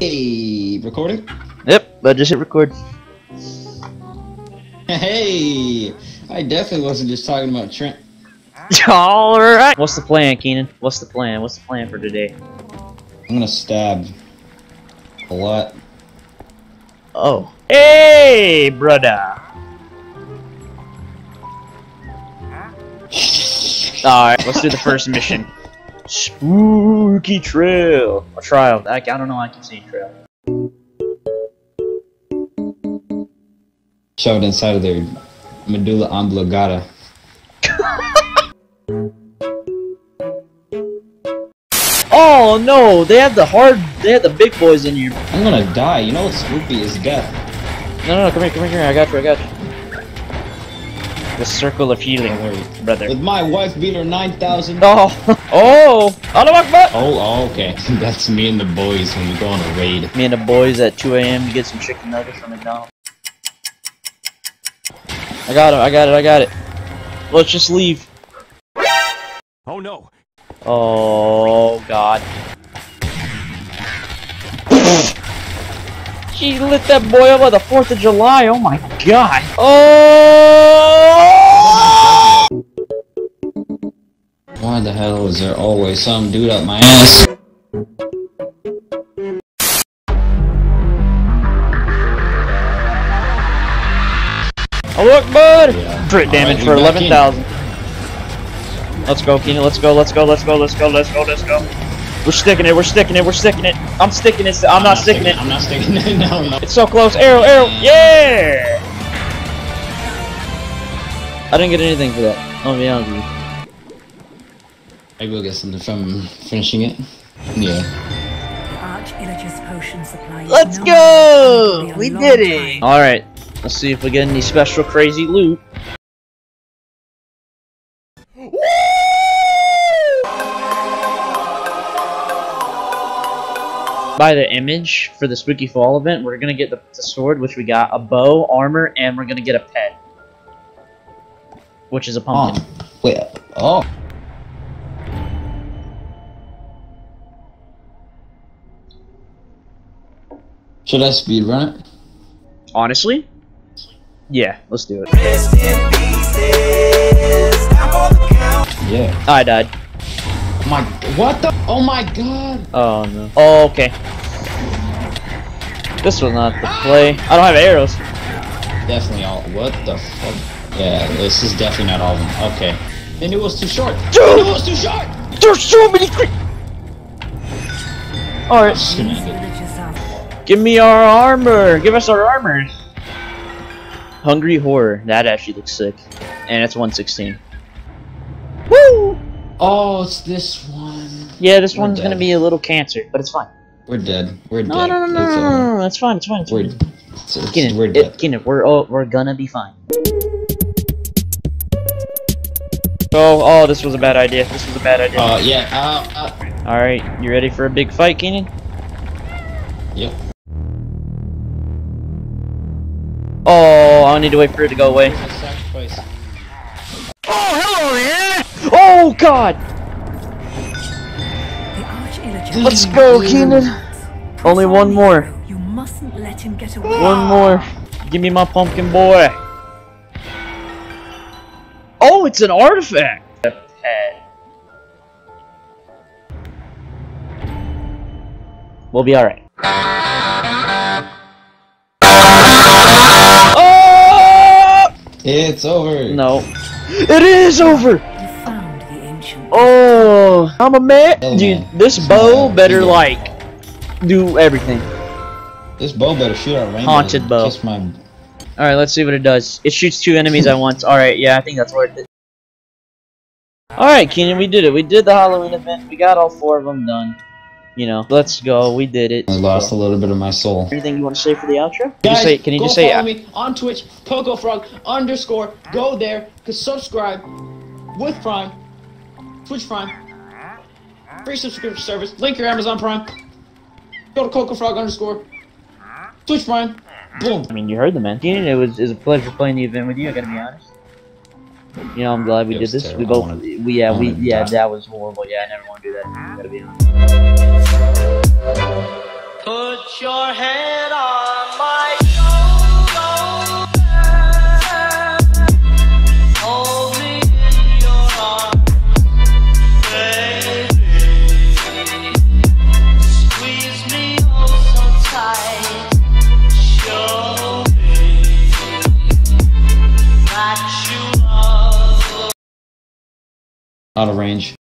Hey, recording? Yep, I just hit record. Hey, I definitely wasn't just talking about Trent. Alright! What's the plan, Keenan? What's the plan? What's the plan for today? I'm gonna stab a lot. Oh. Hey, brother! Alright, let's do the first mission. Spooky trail. A trial. I, I don't know why I keep saying trail. Shoved inside of their medulla oblongata. Oh no, they have the hard, they have the big boys in here. I'm gonna die. You know what's spooky is death. No, no, no, come here, come here, come here. I got you, I got you. The circle of healing, brother. With my wife beater 9,000. Oh, oh, Allah Akbar! Oh, oh, okay. That's me and the boys when we go on a raid. Me and the boys at 2 a.m. to get some chicken nuggets from McDonald's. I got it, I got it, I got it. Let's just leave. Oh no! Oh, God. She lit that boy up on the 4th of July, oh my god. Oh! Why the hell is there always some dude up my ass? Oh look, bud! Yeah. Crit damage Alright, for we back in. 11,000. Let's go, Keenan. Let's go, let's go, let's go, let's go, let's go, let's go. We're sticking it, we're sticking it, we're sticking it. I'm sticking it, I'm, not sticking it. I'm not sticking it. No, no. It's so close. Arrow, arrow, yeah! I didn't get anything for that. I'll be honest with you. Maybe we'll get something from finishing it. Yeah. The Arch-Illager's potion supply is Let's go! We did it! Alright, let's see if we get any special crazy loot. By the image for the Spooky Fall event, we're gonna get the, the sword, which we got, a bow, armor, and we're gonna get a pet. Which is a pumpkin. Oh. Wait. Oh. Should I speedrun it? Honestly? Yeah, let's do it. Yeah. I died. Oh my. What the? Oh my god. Oh no. Oh, okay. This was not the play. I don't have arrows. Definitely all. What the fuck? Yeah, this is definitely not all of them. Okay. And it was too short. Dude! It was too short. There's so many cre- Alright, Just gonna These end it. villagers are give me our armor. Give us our armor. Hungry Horror. That actually looks sick. And it's 116. Woo! Oh, it's this one. Yeah, this We're one's gonna be a little cancer, but it's fine. We're dead. We're No, dead. no, no, no, It's no, over. no, no, That's fine, it's fine, it's We're. fine. It's, it's, Keenan, we're it- dead. We're, oh, we're gonna be fine. Oh, oh, this was a bad idea. This was a bad idea. Uh, yeah. Uh, uh. Alright, you ready for a big fight, Keenan? Yep. Oh, I need to wait for it to go away. Sacrifice. Oh, God! The Arch-Illager. Let's go, Keenan. Only one more. You mustn't let him get away. One more. Give me my pumpkin boy. Oh, it's an artifact. A pet. We'll be alright. Oh! It's over. No. It is over! Oh, I'm a man. Oh, Dude, man. this is bow bad. better like do everything. This bow better shoot out rainbows. Haunted bow. Kiss my. All right, let's see what it does. It shoots two enemies at once. All right, yeah, I think that's worth it. All right, Keenan, we did it. We did the Halloween event. We got all four of them done. You know, let's go. We did it. I lost a little bit of my soul. Anything you want to say for the outro? Can you Guys, say? Can you go just say? follow me on Twitch, PocoFrog underscore. Go there to subscribe with Prime, Twitch Prime, free subscription service, link your Amazon Prime, go to CocoFrog underscore, Twitch Prime, boom. I mean, you heard the man. It was, it was a pleasure playing the event with you, I gotta be honest. You know, I'm glad we did this. Terrible. We both, we, yeah, we, yeah, die. that was horrible. Yeah, I never want to do that. I gotta be honest. Put your head on. Out of range.